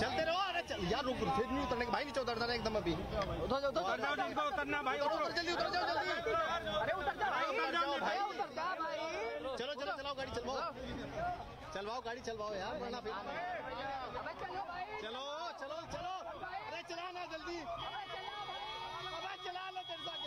चलते रहो अरे चल। यार रुक फिर नहीं उतरने का भाई नीचे उतर जाना एकदम अभी। उतर जाओ उतर जाओ। जिनको उतरना भाई उतर उतर जल्दी उतर जाओ जल्दी। अरे उतर जा भाई उतर जाओ भाई। उतर जा भाई। चलो चलो चलाओ गाड़ी चलवाओ। चलवाओ गाड़ी चलवाओ यार वरना फिर चलो चलो चलो। अरे चला ना जल्दी अबे चला ना तेरे साथ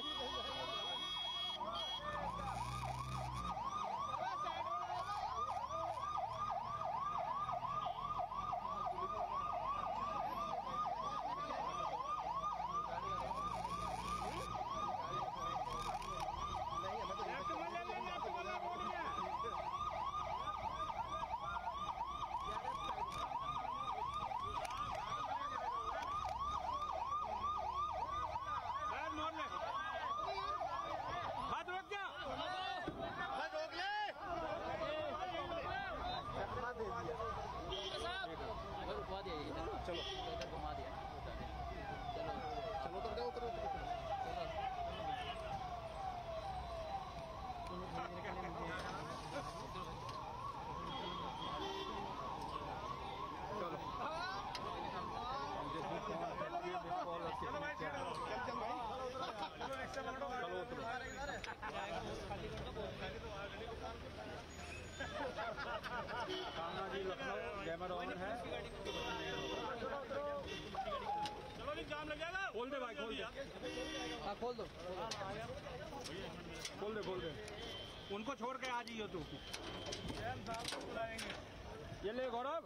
पैर मोड़ ले हाथ रोक जा मैं रोक ले रुकवा दिया ये चलो इधर घुमा दिया चलो चलो उतर जाओ उतर उतर चलो भाई चलो उतरो कान्हा जी लखनऊ गैमर ऑन है चलो नहीं जाम लग जाएगा खोल दे भाई खोल दे हाँ खोल दो। खोल दे खोल दे। उनको छोड़ के आ जाइयो तू। ये ले गौरव।